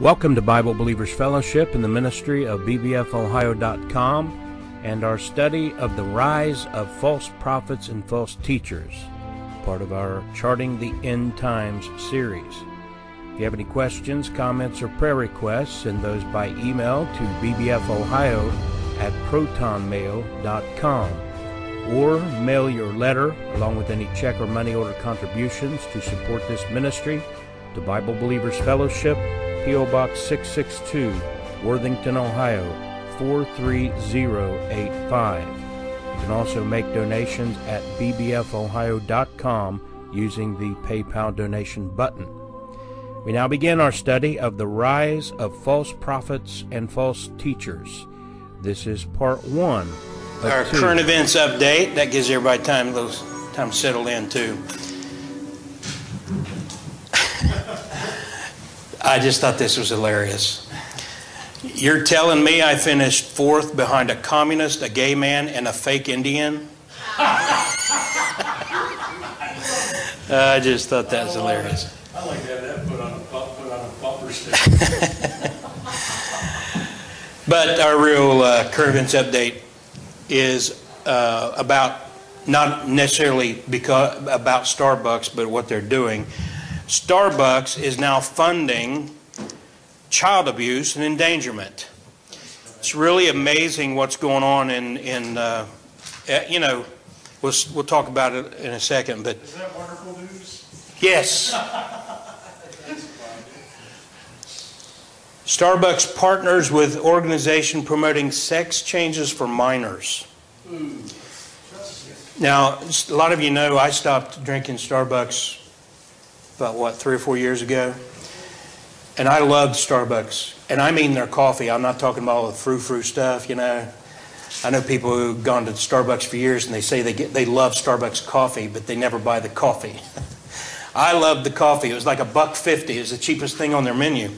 Welcome to Bible Believers Fellowship in the ministry of bbfohio.com and our study of the rise of false prophets and false teachers, part of our Charting the End Times series. If you have any questions, comments, or prayer requests, send those by email to bbfohio at protonmail.com or mail your letter along with any check or money order contributions to support this ministry to Bible Believers Fellowship P.O. Box 662, Worthington, Ohio 43085. You can also make donations at bbfohio.com using the PayPal donation button. We now begin our study of the rise of false prophets and false teachers. This is part one. Our two. current events update. That gives everybody time, time to settle in too. I just thought this was hilarious. You're telling me I finished fourth behind a communist, a gay man, and a fake Indian? I just thought that was hilarious. I like to have that put on a, put on a bumper sticker. But our real uh, current events update is uh, about, not necessarily because, about Starbucks, but what they're doing. Starbucks is now funding child abuse and endangerment. It's really amazing what's going on in, in uh, eh, you know, we'll, we'll talk about it in a second, but Is that wonderful news? Yes. Starbucks partners with organization promoting sex changes for minors. Now, a lot of you know I stopped drinking Starbucks about what, three or four years ago? And I loved Starbucks. And I mean their coffee. I'm not talking about all the frou-frou stuff, you know. I know people who've gone to Starbucks for years and they say they get they love Starbucks coffee, but they never buy the coffee. I loved the coffee. It was like a buck fifty. It was the cheapest thing on their menu.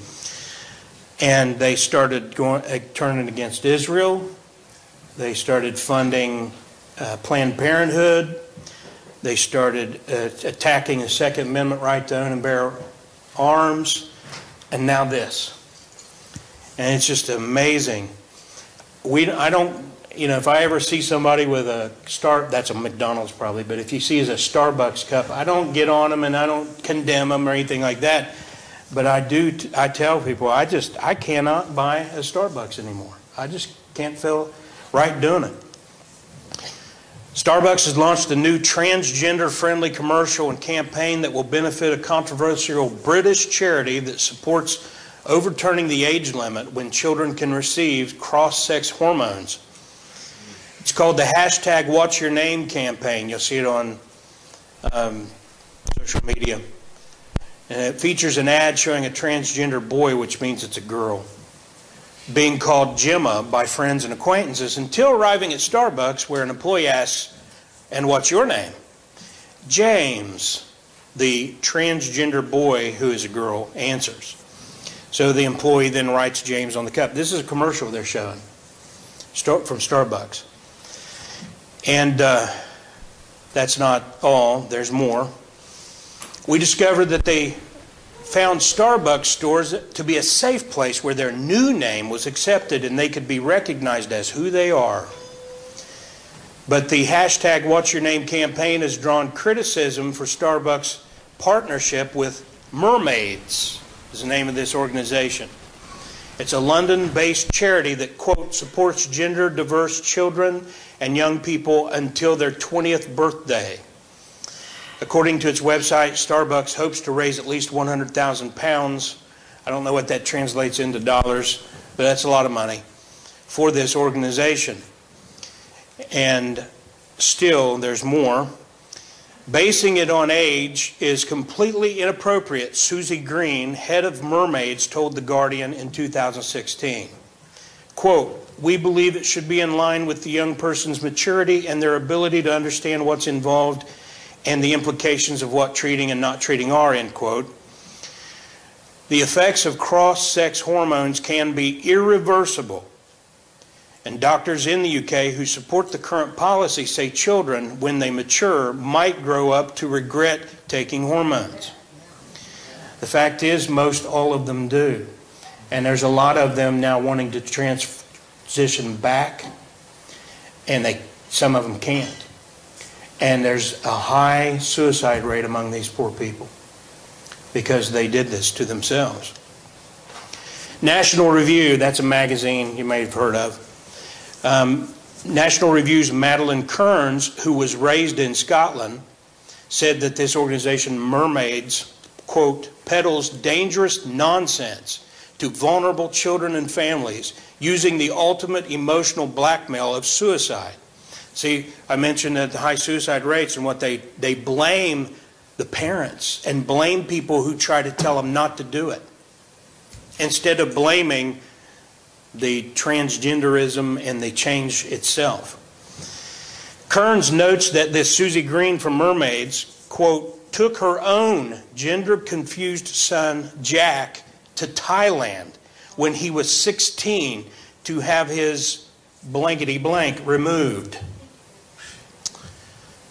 And they started going uh, turning against Israel. They started funding uh, Planned Parenthood. They started uh, attacking the Second Amendment right to own and bear arms. And now this. And it's just amazing. We, I don't, you know, if I ever see somebody with a Star, that's a McDonald's probably, but if you see as a Starbucks cup, I don't get on them and I don't condemn them or anything like that. But I do, I tell people, I just, I cannot buy a Starbucks anymore. I just can't feel right doing it. Starbucks has launched a new transgender friendly commercial and campaign that will benefit a controversial British charity that supports overturning the age limit when children can receive cross sex hormones. It's called the hashtag What's Your Name campaign. You'll see it on um, social media. And it features an ad showing a transgender boy, which means it's a girl, being called Gemma by friends and acquaintances until arriving at Starbucks, where an employee asks, And what's your name? James, the transgender boy who is a girl, answers. So the employee then writes James on the cup. This is a commercial they're showing from Starbucks. And uh, that's not all, there's more. We discovered that they found Starbucks stores to be a safe place where their new name was accepted and they could be recognized as who they are. But the hashtag What's Your Name campaign has drawn criticism for Starbucks' partnership with Mermaids, is the name of this organization. It's a London based charity that, quote, supports gender diverse children and young people until their 20th birthday. According to its website, Starbucks hopes to raise at least 100,000 pounds. I don't know what that translates into dollars, but that's a lot of money for this organization. And still, there's more. Basing it on age is completely inappropriate, Susie Green, head of Mermaids, told The Guardian in 2016. Quote, we believe it should be in line with the young person's maturity and their ability to understand what's involved and the implications of what treating and not treating are, end quote. The effects of cross sex hormones can be irreversible. And doctors in the UK who support the current policy say children, when they mature, might grow up to regret taking hormones. The fact is, most all of them do. And there's a lot of them now wanting to transition back, and they, some of them can't. And there's a high suicide rate among these poor people because they did this to themselves. National Review, that's a magazine you may have heard of. Um, National Review's Madeleine Kearns, who was raised in Scotland, said that this organization, Mermaids, quote, peddles dangerous nonsense to vulnerable children and families using the ultimate emotional blackmail of suicide. See, I mentioned that the high suicide rates and what they, they blame the parents and blame people who try to tell them not to do it instead of blaming the transgenderism and the change itself. Kearns notes that this Susie Green from Mermaids, quote, took her own gender confused son, Jack, to Thailand when he was 16 to have his blankety blank removed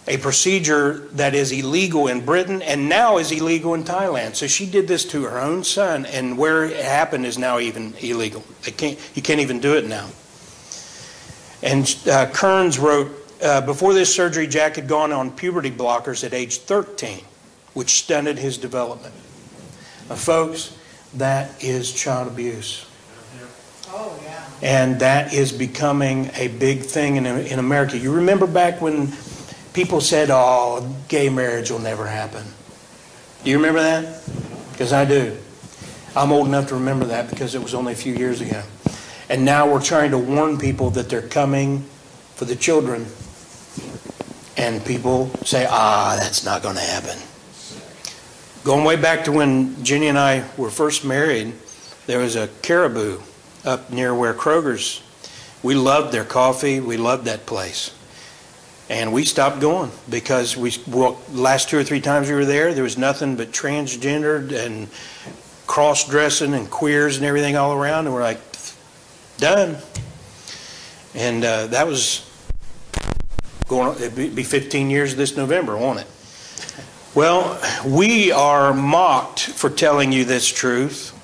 a procedure that is illegal in Britain and now is illegal in Thailand. So she did this to her own son, and where it happened is now even illegal. They can't, you can't even do it now. And uh, Kearns wrote, uh, before this surgery, Jack had gone on puberty blockers at age 13, which stunted his development. Now, folks, that is child abuse. Oh, yeah. And that is becoming a big thing in, in America. You remember back when people said, oh, gay marriage will never happen. Do you remember that? Because I do. I'm old enough to remember that because it was only a few years ago. And now we're trying to warn people that they're coming for the children. And people say, ah, that's not going to happen. Going way back to when Jenny and I were first married, there was a Caribou up near where Kroger's. We loved their coffee. We loved that place. And we stopped going because we well, last two or three times we were there, there was nothing but transgendered and cross dressing and queers and everything all around. And we're like, done. And uh, that was going. It'd be 15 years this November, won't it? Well, we are mocked for telling you this truth,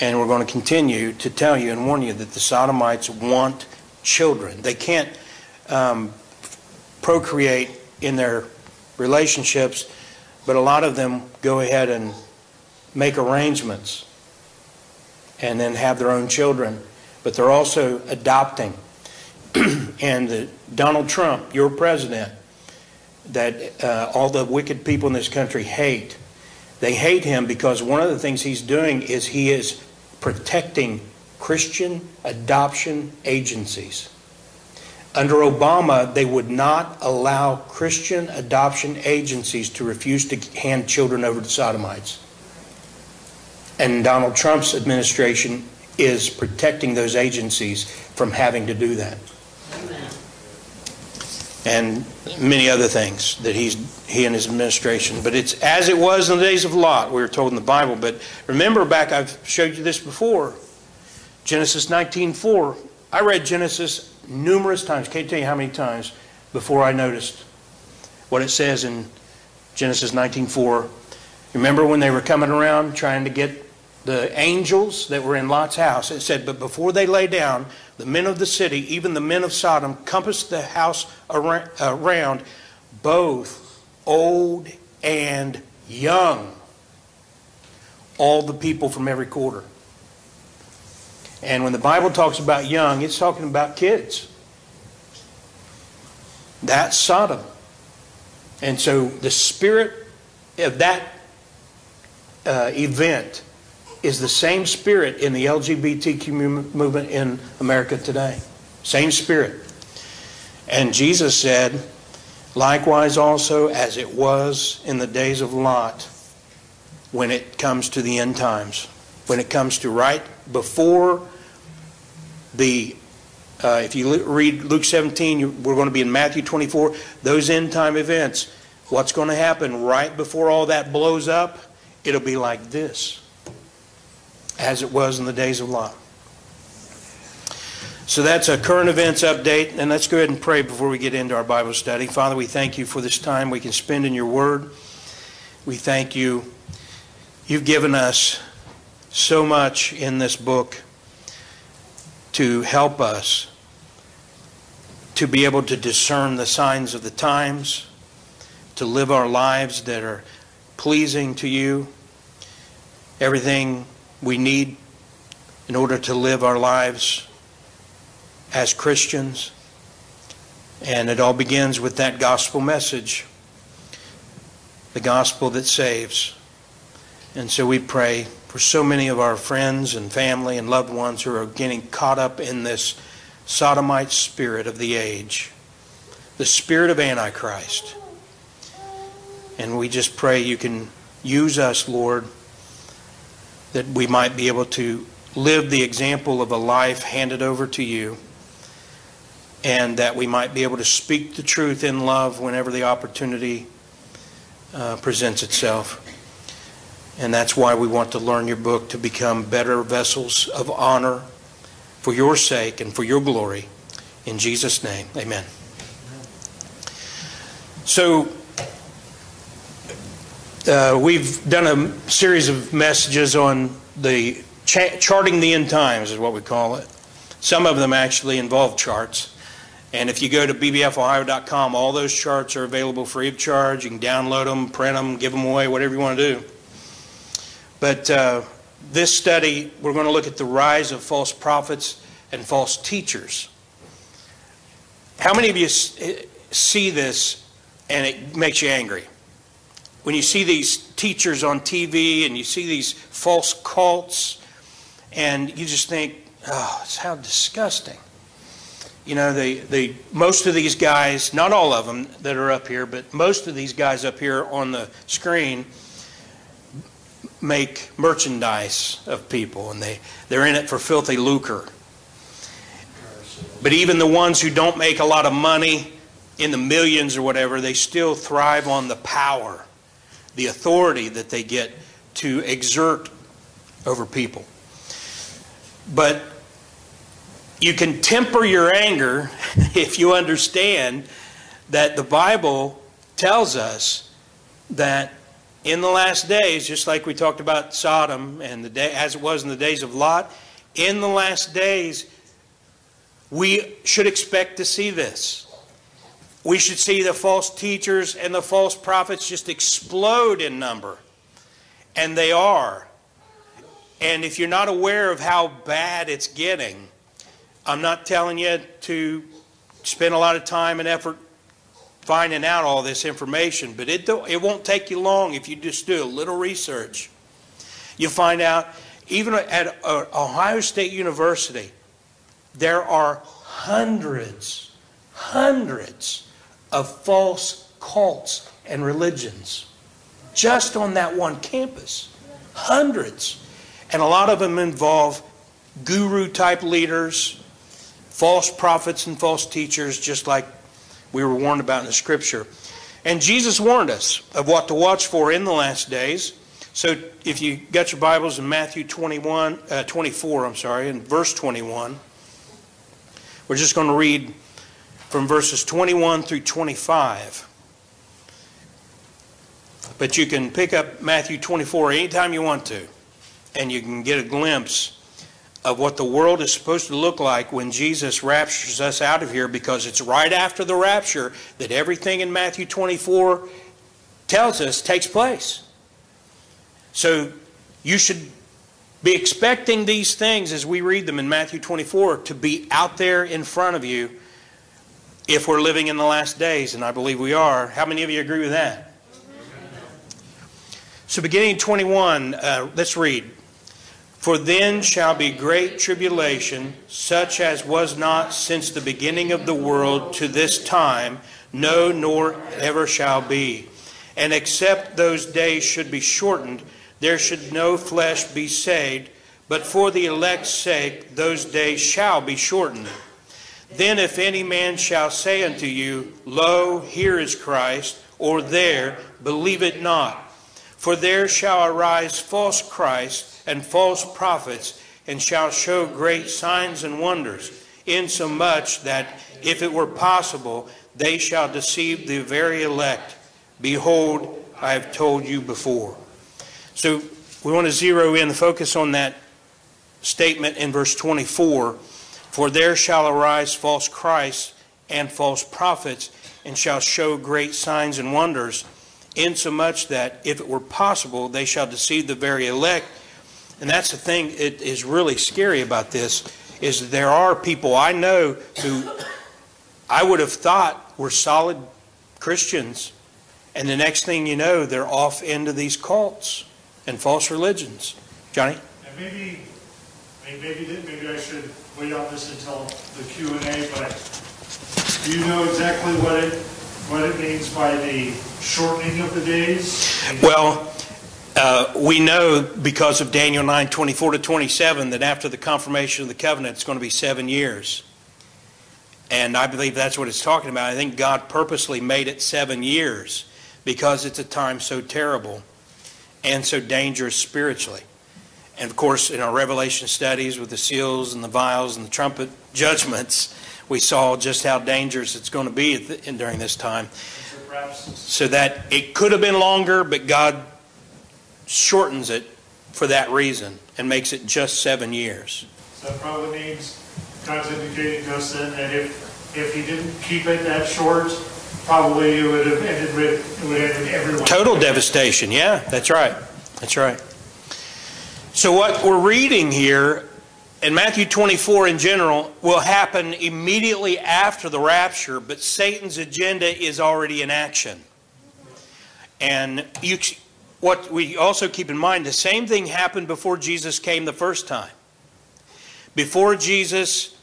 and we're going to continue to tell you and warn you that the Sodomites want children. They can't um, procreate in their relationships, but a lot of them go ahead and make arrangements and then have their own children, but they're also adopting. and the, Donald Trump, your president, that uh, all the wicked people in this country hate, they hate him because one of the things he's doing is he is protecting Christian adoption agencies. Under Obama, they would not allow Christian adoption agencies to refuse to hand children over to sodomites. And Donald Trump's administration is protecting those agencies from having to do that. And many other things that he's he and his administration. But it's as it was in the days of Lot, we were told in the Bible. But remember back, I've showed you this before. Genesis 19:4. I read Genesis numerous times. Can't tell you how many times before I noticed what it says in Genesis 19:4. Remember when they were coming around trying to get the angels that were in Lot's house? It said, "But before they lay down, the men of the city, even the men of Sodom, compassed the house around, both old and young, all the people from every quarter." And when the Bible talks about young, it's talking about kids. That's Sodom. And so the spirit of that uh, event is the same spirit in the LGBTQ movement in America today. Same spirit. And Jesus said, likewise also as it was in the days of Lot when it comes to the end times, when it comes to right before the uh, if you read Luke 17, we're going to be in Matthew 24. Those end time events, what's going to happen right before all that blows up? It'll be like this, as it was in the days of Lot. So that's a current events update, and let's go ahead and pray before we get into our Bible study. Father, we thank you for this time we can spend in your Word. We thank you. You've given us so much in this book to help us to be able to discern the signs of the times, to live our lives that are pleasing to you, everything we need in order to live our lives as Christians. And it all begins with that gospel message the gospel that saves. And so we pray for so many of our friends and family and loved ones who are getting caught up in this sodomite spirit of the age, the spirit of Antichrist. And we just pray you can use us, Lord, that we might be able to live the example of a life handed over to you and that we might be able to speak the truth in love whenever the opportunity uh, presents itself. And that's why we want to learn your book to become better vessels of honor for your sake and for your glory. In Jesus' name, amen. So, uh, we've done a series of messages on the charting the end times, is what we call it. Some of them actually involve charts. And if you go to bbfohio.com, all those charts are available free of charge. You can download them, print them, give them away, whatever you want to do. But uh, this study, we're going to look at the rise of false prophets and false teachers. How many of you see this and it makes you angry? When you see these teachers on TV and you see these false cults, and you just think, oh, it's how disgusting you know, the, the, most of these guys, not all of them that are up here, but most of these guys up here on the screen make merchandise of people and they, they're in it for filthy lucre. But even the ones who don't make a lot of money in the millions or whatever, they still thrive on the power, the authority that they get to exert over people. But you can temper your anger if you understand that the Bible tells us that in the last days, just like we talked about Sodom and the day as it was in the days of Lot, in the last days we should expect to see this. We should see the false teachers and the false prophets just explode in number. And they are. And if you're not aware of how bad it's getting, I'm not telling you to spend a lot of time and effort finding out all this information, but it, it won't take you long if you just do a little research. You'll find out, even at uh, Ohio State University, there are hundreds, hundreds of false cults and religions just on that one campus. Hundreds. And a lot of them involve guru type leaders, false prophets and false teachers, just like we were warned about in the scripture. And Jesus warned us of what to watch for in the last days. So if you got your Bibles in Matthew 21, uh, 24, I'm sorry, in verse 21, we're just going to read from verses 21 through 25. But you can pick up Matthew 24 anytime you want to, and you can get a glimpse of what the world is supposed to look like when Jesus raptures us out of here because it's right after the rapture that everything in Matthew 24 tells us takes place. So you should be expecting these things as we read them in Matthew 24 to be out there in front of you if we're living in the last days, and I believe we are. How many of you agree with that? So, beginning 21, uh, let's read. For then shall be great tribulation, such as was not since the beginning of the world to this time, no, nor ever shall be. And except those days should be shortened, there should no flesh be saved, but for the elect's sake those days shall be shortened. Then if any man shall say unto you, Lo, here is Christ, or there, believe it not. For there shall arise false Christs and false prophets, and shall show great signs and wonders, insomuch that, if it were possible, they shall deceive the very elect. Behold, I have told you before. So we want to zero in the focus on that statement in verse 24. For there shall arise false Christs and false prophets, and shall show great signs and wonders, insomuch that, if it were possible, they shall deceive the very elect. And that's the thing, it is really scary about this, is there are people I know who I would have thought were solid Christians, and the next thing you know, they're off into these cults and false religions. Johnny? And maybe, maybe, maybe I should wait on this until the Q and A, but do you know exactly what it, what it means by the shortening of the days? Well, uh, we know because of Daniel 9, 24 to 27, that after the confirmation of the covenant, it's going to be seven years. And I believe that's what it's talking about. I think God purposely made it seven years because it's a time so terrible and so dangerous spiritually. And of course, in our Revelation studies with the seals and the vials and the trumpet judgments, we saw just how dangerous it's going to be during this time. So that it could have been longer, but God shortens it for that reason and makes it just seven years. So that probably means God's indicating to us then that if, if he didn't keep it that short, probably it would have ended with, it would have ended everyone. Total devastation, yeah, that's right. That's right. So what we're reading here in Matthew 24 in general will happen immediately after the rapture, but Satan's agenda is already in action. And you, what we also keep in mind, the same thing happened before Jesus came the first time. Before Jesus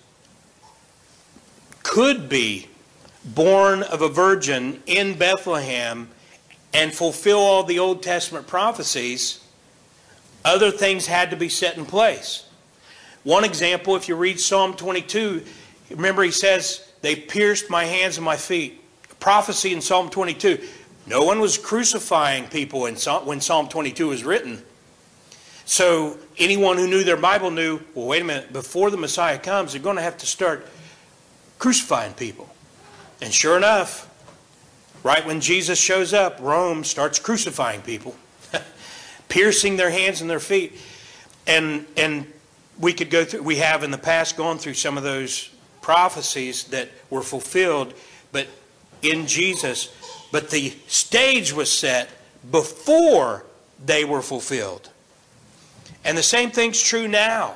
could be born of a virgin in Bethlehem and fulfill all the Old Testament prophecies, other things had to be set in place. One example, if you read Psalm 22, remember he says, They pierced my hands and my feet. Prophecy in Psalm 22. No one was crucifying people when Psalm 22 was written. So anyone who knew their Bible knew, well, wait a minute, before the Messiah comes, they're going to have to start crucifying people. And sure enough, right when Jesus shows up, Rome starts crucifying people, piercing their hands and their feet. And, and we could go through, we have in the past gone through some of those prophecies that were fulfilled, but in Jesus, but the stage was set before they were fulfilled. And the same thing's true now.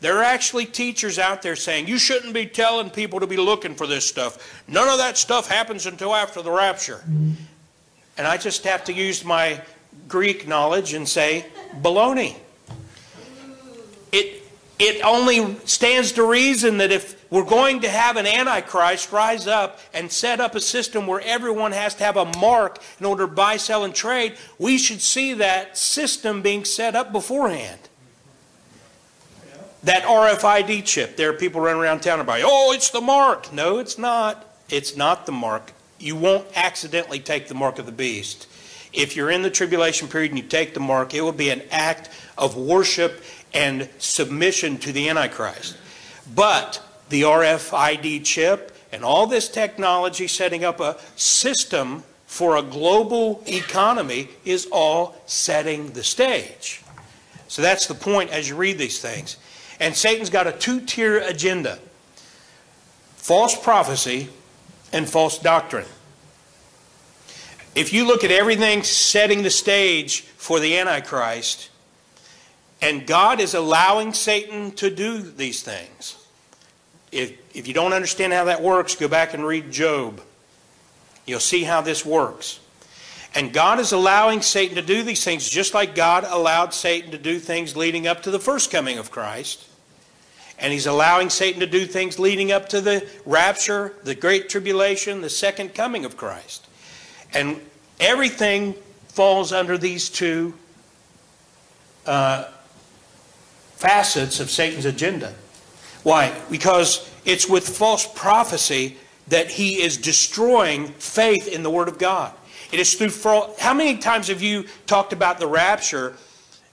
There are actually teachers out there saying, you shouldn't be telling people to be looking for this stuff. None of that stuff happens until after the rapture. And I just have to use my Greek knowledge and say, baloney it, it only stands to reason that if we're going to have an antichrist rise up and set up a system where everyone has to have a mark in order to buy, sell, and trade, we should see that system being set up beforehand. That RFID chip, there are people running around town and about, oh, it's the mark. No, it's not. It's not the mark. You won't accidentally take the mark of the beast. If you're in the tribulation period and you take the mark, it will be an act of worship and submission to the Antichrist. But the RFID chip and all this technology setting up a system for a global economy is all setting the stage. So that's the point as you read these things. And Satan's got a two tier agenda false prophecy and false doctrine. If you look at everything setting the stage for the Antichrist, and God is allowing Satan to do these things. If, if you don't understand how that works, go back and read Job. You'll see how this works. And God is allowing Satan to do these things just like God allowed Satan to do things leading up to the first coming of Christ. And he's allowing Satan to do things leading up to the rapture, the great tribulation, the second coming of Christ. And everything falls under these two uh, facets of Satan's agenda. Why? Because it's with false prophecy that he is destroying faith in the Word of God. It is through how many times have you talked about the rapture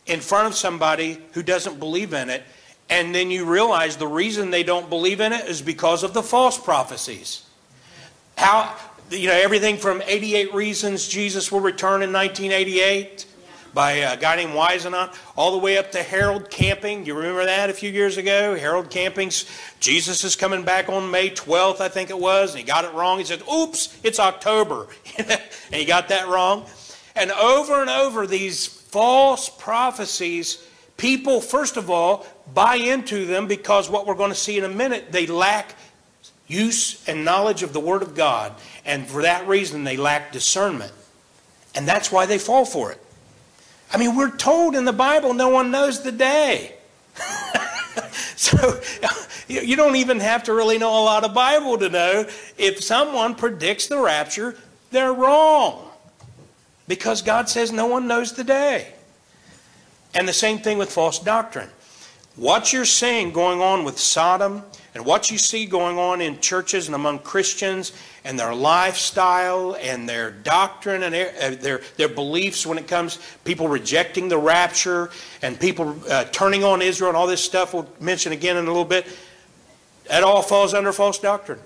in front of somebody who doesn't believe in it, and then you realize the reason they don't believe in it is because of the false prophecies? How you know everything from 88 reasons Jesus will return in 1988 by a guy named Whisenant, all the way up to Harold Camping. You remember that a few years ago? Harold Camping's Jesus is coming back on May 12th, I think it was, and he got it wrong. He said, Oops, it's October. and he got that wrong. And over and over, these false prophecies, people, first of all, buy into them because what we're going to see in a minute, they lack use and knowledge of the Word of God. And for that reason, they lack discernment. And that's why they fall for it. I mean, we're told in the Bible no one knows the day. so you don't even have to really know a lot of Bible to know if someone predicts the rapture, they're wrong. Because God says no one knows the day. And the same thing with false doctrine. What you're seeing going on with Sodom and what you see going on in churches and among Christians and their lifestyle and their doctrine and their, their beliefs when it comes people rejecting the rapture and people uh, turning on Israel and all this stuff we'll mention again in a little bit that all falls under false doctrine.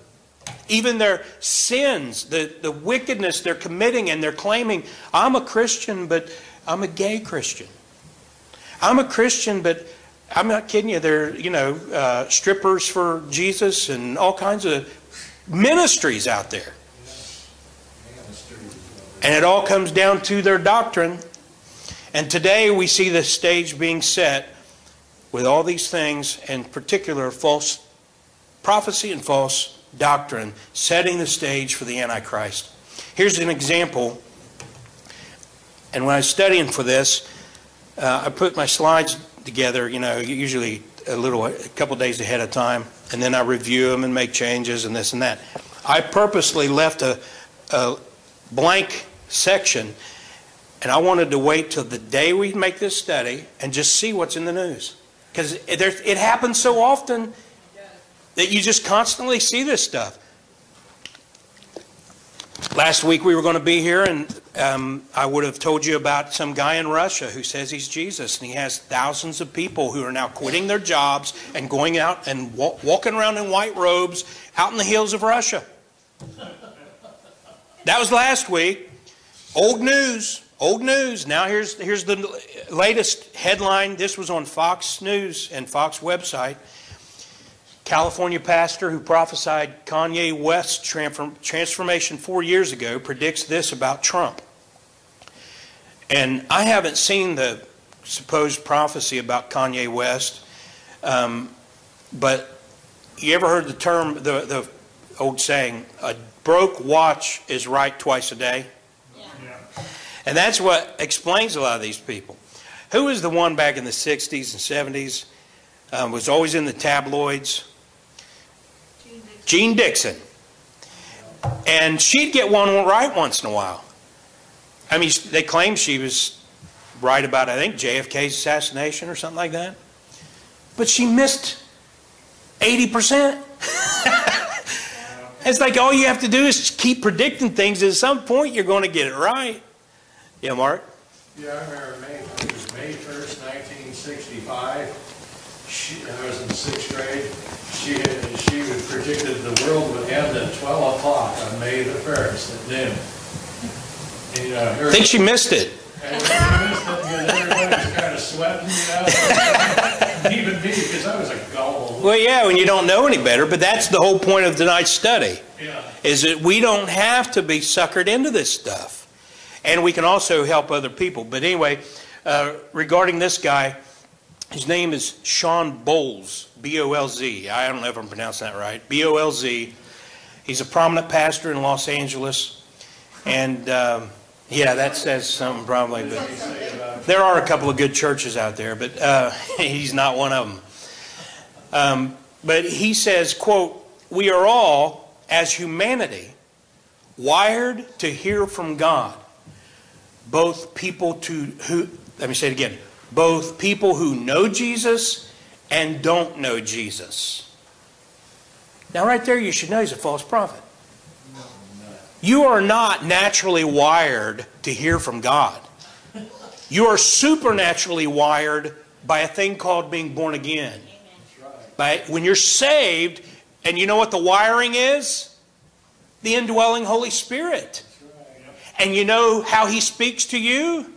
Even their sins the, the wickedness they're committing and they're claiming I'm a Christian but I'm a gay Christian. I'm a Christian but I'm not kidding you. there you know, uh, strippers for Jesus and all kinds of ministries out there. And it all comes down to their doctrine. And today we see the stage being set with all these things, in particular false prophecy and false doctrine, setting the stage for the Antichrist. Here's an example. And when I was studying for this, uh, I put my slides together, you know, usually a little, a couple days ahead of time, and then I review them and make changes and this and that. I purposely left a, a blank section, and I wanted to wait till the day we make this study and just see what's in the news. Because it, it happens so often that you just constantly see this stuff. Last week we were going to be here, and um, I would have told you about some guy in Russia who says he's Jesus, and he has thousands of people who are now quitting their jobs and going out and wa- walking around in white robes out in the hills of Russia. That was last week. Old news. Old news. Now here's here's the latest headline. This was on Fox News and Fox website. California pastor who prophesied Kanye West's transformation four years ago predicts this about Trump. And I haven't seen the supposed prophecy about Kanye West, um, but you ever heard the term, the, the old saying, a broke watch is right twice a day? Yeah. And that's what explains a lot of these people. Who was the one back in the 60s and 70s? Um, was always in the tabloids Jeane. Jeane Dixon. And she'd get one right once in a while. I mean, they claim she was right about, I think, JFK's assassination or something like that. But she missed 80%. it's like all you have to do is keep predicting things. At some point, you're going to get it right. Yeah, Mark? Yeah, I remember May, it was May 1st, 1965. She, I was in sixth grade she had, she predicted the world would end at 12 o'clock on May the 1st at noon. I think she missed it. And missed it because everybody was kind of sweating, you know. Even me, because I was a gullible. Well, yeah, when you don't know any better, but that's the whole point of tonight's study. Yeah. Is that we don't have to be suckered into this stuff. And we can also help other people. But anyway, uh, regarding this guy, his name is Shawn Bolz, B O L Z. I don't know if I'm pronouncing that right. B O L Z. He's a prominent pastor in Los Angeles. And um, yeah, that says something probably. But there are a couple of good churches out there, but uh, he's not one of them. Um, but he says, quote, we are all, as humanity, wired to hear from God. Both people to who, let me say it again, both people who know Jesus and don't know Jesus. Now, right there, you should know he's a false prophet. You are not naturally wired to hear from God. You are supernaturally wired by a thing called being born again. By, when you're saved, and you know what the wiring is? The indwelling Holy Spirit. And you know how he speaks to you?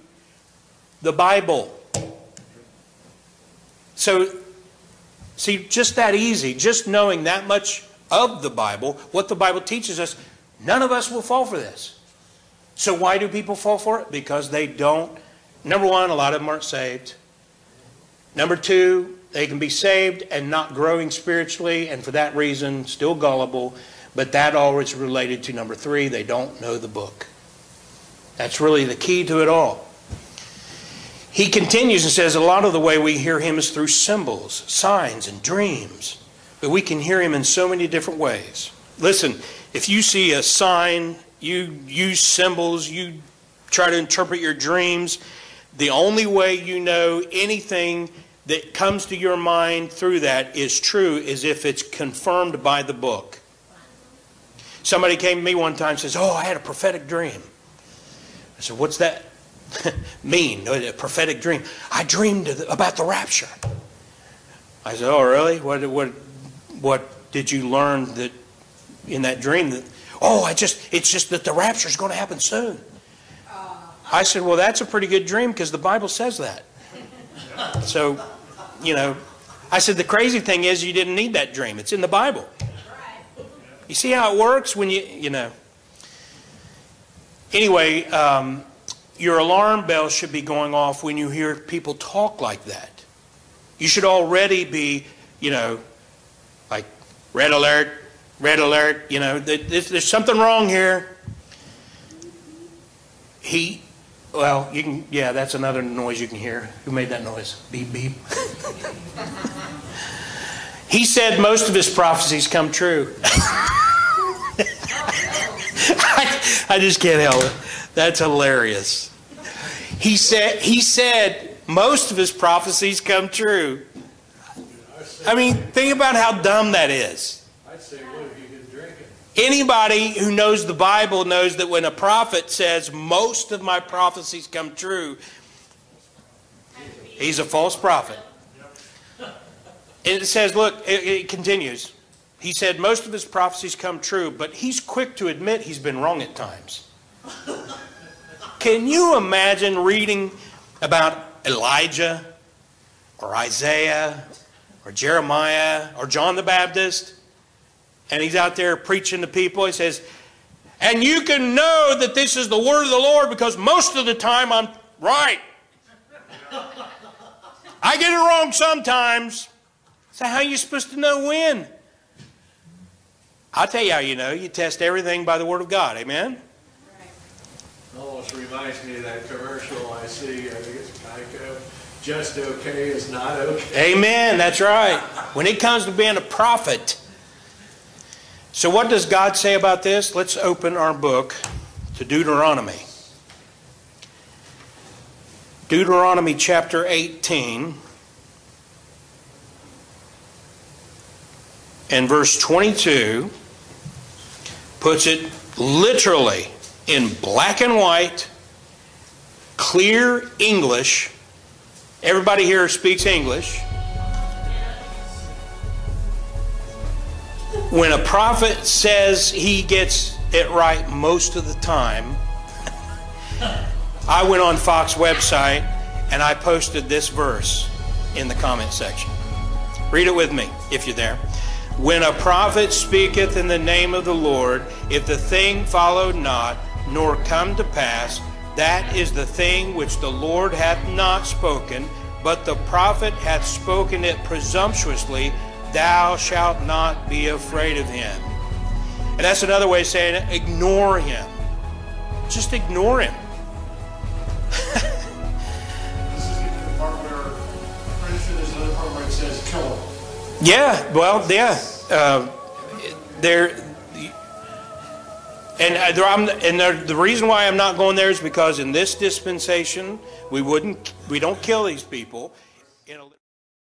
the Bible. So, see, just that easy, just knowing that much of the Bible, what the Bible teaches us, none of us will fall for this. So, why do people fall for it? Because they don't. Number one, a lot of them aren't saved. Number two, they can be saved and not growing spiritually, and for that reason, still gullible. But that all is related to number three, they don't know the book. That's really the key to it all. He continues and says a lot of the way we hear him is through symbols, signs, and dreams. But we can hear him in so many different ways. Listen, if you see a sign, you use symbols, you try to interpret your dreams, the only way you know anything that comes to your mind through that is true is if it's confirmed by the book. Somebody came to me one time and says, Oh, I had a prophetic dream. I said, What's that mean? A prophetic dream. I dreamed about the rapture. I said, Oh, really? What, what, what did you learn that in that dream? That, oh, I just, it's just that the rapture is going to happen soon. I said, Well, that's a pretty good dream because the Bible says that. So, you know, I said, The crazy thing is you didn't need that dream. It's in the Bible. You see how it works when you, you know. Anyway, um, your alarm bell should be going off when you hear people talk like that. You should already be, you know, like red alert, red alert, you know, there's, there's something wrong here. He, well, you can, yeah, that's another noise you can hear. Who made that noise? Beep, beep. he said most of his prophecies come true. I, I just can't help it. That's hilarious. He said, he said most of his prophecies come true. I mean, think about how dumb that is. I'd say, what if you could drink it? Anybody who knows the Bible knows that when a prophet says, most of my prophecies come true, he's a false prophet. And It says, look, it, it continues. He said, most of his prophecies come true, but he's quick to admit he's been wrong at times. Can you imagine reading about Elijah or Isaiah or Jeremiah or John the Baptist? And he's out there preaching to people. He says, and you can know that this is the word of the Lord because most of the time I'm right. I get it wrong sometimes. So how are you supposed to know when? I'll tell you how you know. You test everything by the Word of God. Amen? Almost reminds me of that commercial I see, I think it's Geico, just okay is not okay. Amen. That's right. When it comes to being a prophet. So, what does God say about this? Let's open our book to Deuteronomy. Deuteronomy chapter 18 and verse 22 puts it literally in black and white, clear English. Everybody here speaks English. When a prophet says he gets it right most of the time, I went on Fox website and I posted this verse in the comment section. Read it with me if you're there. When a prophet speaketh in the name of the Lord, if the thing follow not, nor come to pass, that is the thing which the Lord hath not spoken, but the prophet hath spoken it presumptuously, thou shalt not be afraid of him. And that's another way of saying it ignore him. Just ignore him. Yeah, well, yeah. Uh, there, and uh, I'm, and the reason why I'm not going there is because in this dispensation we wouldn't, we don't kill these people.